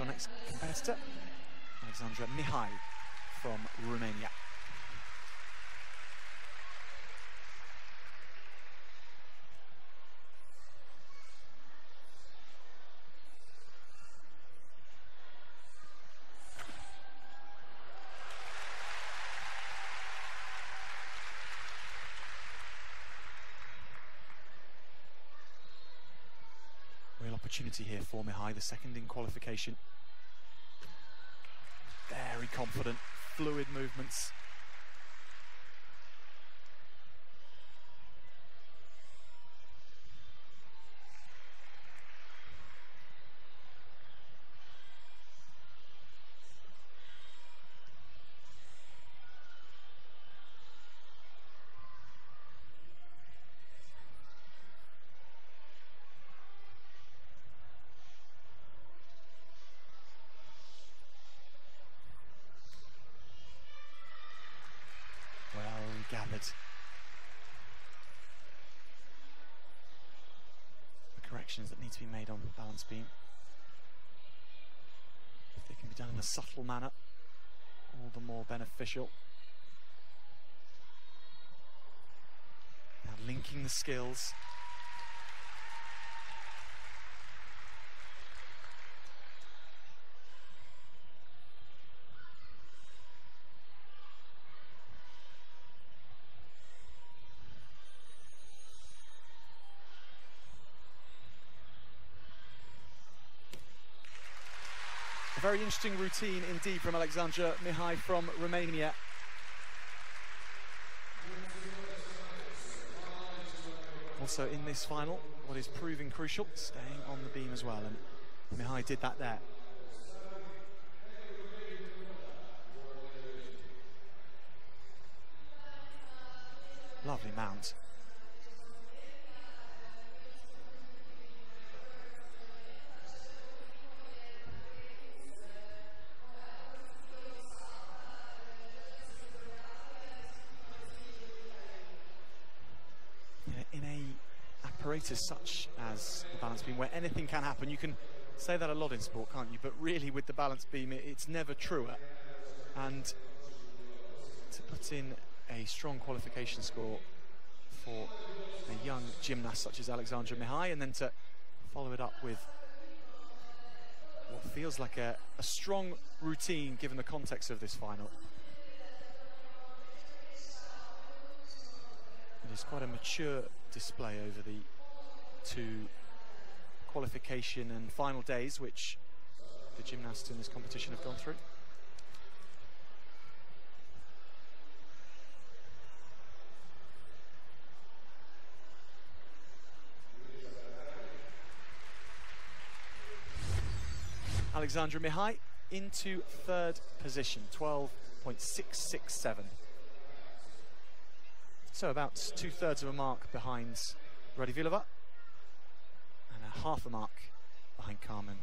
Our next competitor, Alexandra Mihai from Romania. Opportunity here for Mihai, the second in qualification. Very confident, fluid movements. Well. The corrections that need to be made on the balance beam. If they can be done in a subtle manner, all the more beneficial. Now linking the skills. Very interesting routine indeed from Alexandra Mihai from Romania. Also in this final, what is proving crucial, staying on the beam as well, and Mihai did that there. Lovely mount. In a apparatus such as the balance beam, where anything can happen, you can say that a lot in sport, can't you? But really, with the balance beam, it, it's never truer. And to put in a strong qualification score for a young gymnast such as Alexandra Mihai, and then to follow it up with what feels like a, a strong routine given the context of this final. It is quite a mature display over the two qualification and final days which the gymnasts in this competition have gone through. Alexandra Mihai into third position, 12.667. So about two thirds of a mark behind Radivilova and a half a mark behind Carmen